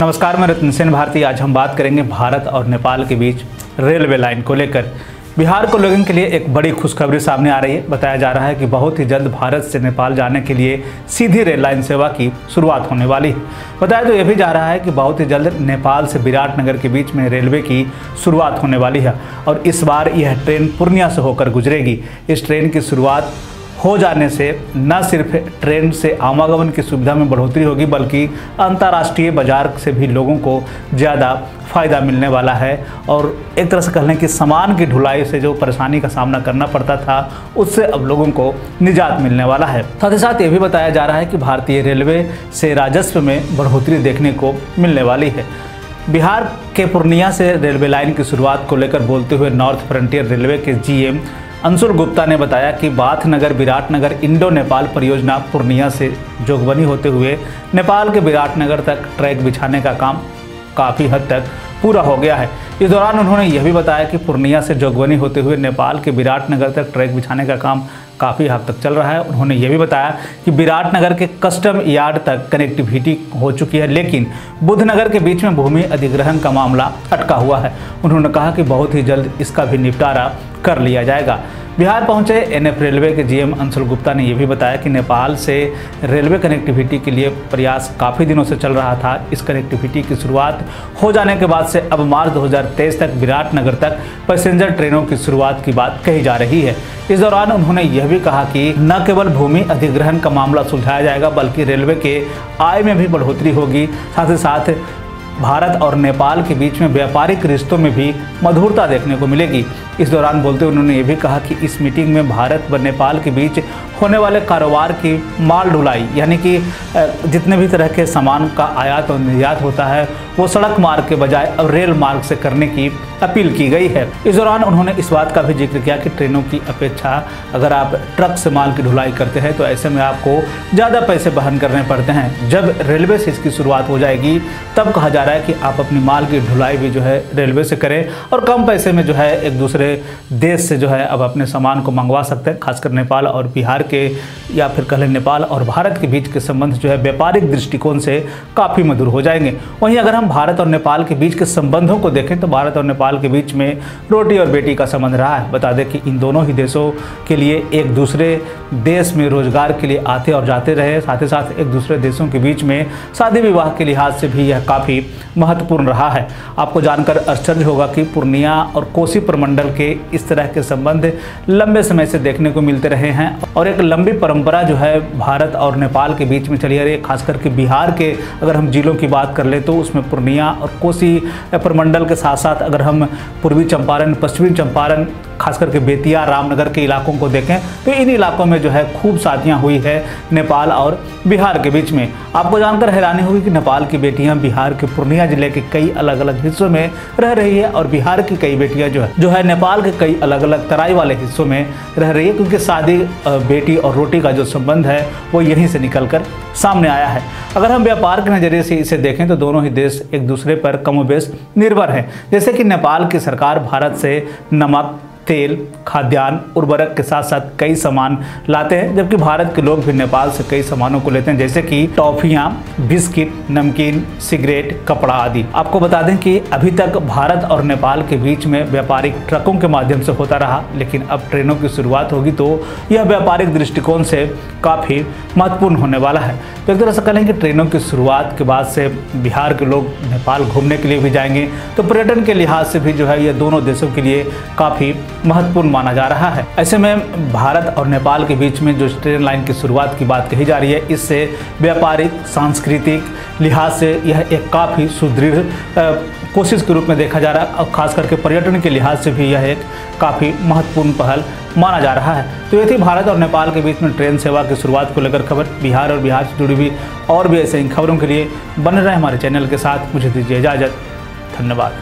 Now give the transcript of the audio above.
नमस्कार, मैं रतन सेन भारती। आज हम बात करेंगे भारत और नेपाल के बीच रेलवे लाइन को लेकर। बिहार को लोगों के लिए एक बड़ी खुशखबरी सामने आ रही है। बताया जा रहा है कि बहुत ही जल्द भारत से नेपाल जाने के लिए सीधी रेल लाइन सेवा की शुरुआत होने वाली है। बताया तो यह भी जा रहा है कि बहुत ही जल्द नेपाल से विराटनगर के बीच में रेलवे की शुरुआत होने वाली है और इस बार यह ट्रेन पूर्णिया से होकर गुजरेगी। इस ट्रेन की शुरुआत हो जाने से न सिर्फ़ ट्रेन से आवागमन की सुविधा में बढ़ोतरी होगी, बल्कि अंतर्राष्ट्रीय बाज़ार से भी लोगों को ज़्यादा फ़ायदा मिलने वाला है। और एक तरह से कह लें कि सामान की ढुलाई से जो परेशानी का सामना करना पड़ता था, उससे अब लोगों को निजात मिलने वाला है। साथ ही साथ ये भी बताया जा रहा है कि भारतीय रेलवे से राजस्व में बढ़ोतरी देखने को मिलने वाली है। बिहार के पूर्णिया से रेलवे लाइन की शुरुआत को लेकर बोलते हुए नॉर्थ फ्रंटियर रेलवे के जीएम अंशुल गुप्ता ने बताया कि बाथनगर विराटनगर इंडो नेपाल परियोजना पूर्णिया से जोगबनी होते हुए नेपाल के विराटनगर तक ट्रैक बिछाने का काम काफ़ी हद तक पूरा हो गया है। इस दौरान उन्होंने यह भी बताया कि पूर्णिया से जोगबनी होते हुए नेपाल के विराटनगर तक ट्रैक बिछाने का काम काफ़ी हद तक चल रहा है। उन्होंने ये भी बताया कि विराटनगर के कस्टम यार्ड तक कनेक्टिविटी हो चुकी है, लेकिन बुधनगर के बीच में भूमि अधिग्रहण का मामला अटका हुआ है। उन्होंने कहा कि बहुत ही जल्द इसका भी निपटारा कर लिया जाएगा। बिहार पहुँचे एनएफ रेलवे के जीएम अंशुल गुप्ता ने यह भी बताया कि नेपाल से रेलवे कनेक्टिविटी के लिए प्रयास काफ़ी दिनों से चल रहा था। इस कनेक्टिविटी की शुरुआत हो जाने के बाद से अब मार्च 2023 तक विराटनगर तक पैसेंजर ट्रेनों की शुरुआत की बात कही जा रही है। इस दौरान उन्होंने यह भी कहा कि न केवल भूमि अधिग्रहण का मामला सुलझाया जाएगा, बल्कि रेलवे के आय में भी बढ़ोतरी होगी। साथ ही साथ भारत और नेपाल के बीच में व्यापारिक रिश्तों में भी मधुरता देखने को मिलेगी। इस दौरान बोलते हुए उन्होंने ये भी कहा कि इस मीटिंग में भारत व नेपाल के बीच होने वाले कारोबार की माल ढुलाई, यानी कि जितने भी तरह के सामान का आयात और निर्यात होता है वो सड़क मार्ग के बजाय अब रेल मार्ग से करने की अपील की गई है। इस दौरान उन्होंने इस बात का भी ज़िक्र किया कि ट्रेनों की अपेक्षा अगर आप ट्रक से माल की ढुलाई करते हैं तो ऐसे में आपको ज़्यादा पैसे बहन करने पड़ते हैं। जब रेलवे से इसकी शुरुआत हो जाएगी, तब कहा जा रहा है कि आप अपनी माल की ढुलाई भी जो है रेलवे से करें और कम पैसे में जो है एक दूसरे देश से जो है अब अपने सामान को मंगवा सकते हैं, खासकर नेपाल और बिहार के या फिर कह नेपाल और भारत के बीच के संबंध जो है व्यापारिक दृष्टिकोण से काफ़ी मधुर हो जाएँगे। वहीं अगर हम भारत और नेपाल के बीच के संबंधों को देखें तो भारत और नेपाल के बीच में रोटी और बेटी का संबंध रहा है। बता दें कि इन दोनों ही देशों के लिए एक दूसरे देश में रोज़गार के लिए आते और जाते रहे। साथ ही साथ एक दूसरे देशों के बीच में शादी विवाह के लिहाज से भी यह काफ़ी महत्वपूर्ण रहा है। आपको जानकर आश्चर्य होगा कि पूर्णिया और कोसी प्रमंडल के इस तरह के संबंध लंबे समय से देखने को मिलते रहे हैं और एक लंबी परंपरा जो है भारत और नेपाल के बीच में चली आ रही है। खास करके बिहार के अगर हम जिलों की बात कर ले तो उसमें पूर्णिया और कोसी प्रमंडल के साथ साथ अगर हम पूर्वी चंपारण पश्चिमी चंपारण खास करके बेतिया, रामनगर के इलाकों को देखें तो इन इलाकों में जो है खूब शादियाँ हुई है नेपाल और बिहार के बीच में। आपको जानकर हैरानी होगी कि नेपाल की बेटियाँ बिहार के पूर्णिया ज़िले के कई अलग अलग हिस्सों में रह रही है और बिहार की कई बेटियाँ जो है जो है नेपाल के कई अलग अलग तराई वाले हिस्सों में रह रही है, क्योंकि शादी बेटी और रोटी का जो संबंध है, वो यहीं से निकल कर सामने आया है। अगर हम व्यापार के नज़रिए से इसे देखें तो दोनों ही देश एक दूसरे पर कमोबेश निर्भर हैं। जैसे कि नेपाल की सरकार भारत से नमक तेल, खाद्यान्न, उर्वरक के साथ साथ कई सामान लाते हैं, जबकि भारत के लोग भी नेपाल से कई सामानों को लेते हैं, जैसे कि टॉफियाँ, बिस्किट, नमकीन, सिगरेट, कपड़ा आदि। आपको बता दें कि अभी तक भारत और नेपाल के बीच में व्यापारिक ट्रकों के माध्यम से होता रहा, लेकिन अब ट्रेनों की शुरुआत होगी तो यह व्यापारिक दृष्टिकोण से काफ़ी महत्वपूर्ण होने वाला है। तो एक तरह से कहें कि ट्रेनों की शुरुआत के बाद से बिहार के लोग नेपाल घूमने के लिए भी जाएँगे तो पर्यटन के लिहाज से भी जो है यह दोनों देशों के लिए काफ़ी महत्वपूर्ण माना जा रहा है। ऐसे में भारत और नेपाल के बीच में जो ट्रेन लाइन की शुरुआत की बात कही जा रही है, इससे व्यापारिक, सांस्कृतिक लिहाज से यह एक काफ़ी सुदृढ़ कोशिश के रूप में देखा जा रहा है। और खास करके पर्यटन के लिहाज से भी यह एक काफ़ी महत्वपूर्ण पहल माना जा रहा है। तो ये थी भारत और नेपाल के बीच में ट्रेन सेवा की शुरुआत को लेकर खबर। बिहार और बिहार से जुड़ी हुई और भी ऐसे इन खबरों के लिए बने रहे हमारे चैनल के साथ। मुझे दीजिए इजाज़त। धन्यवाद।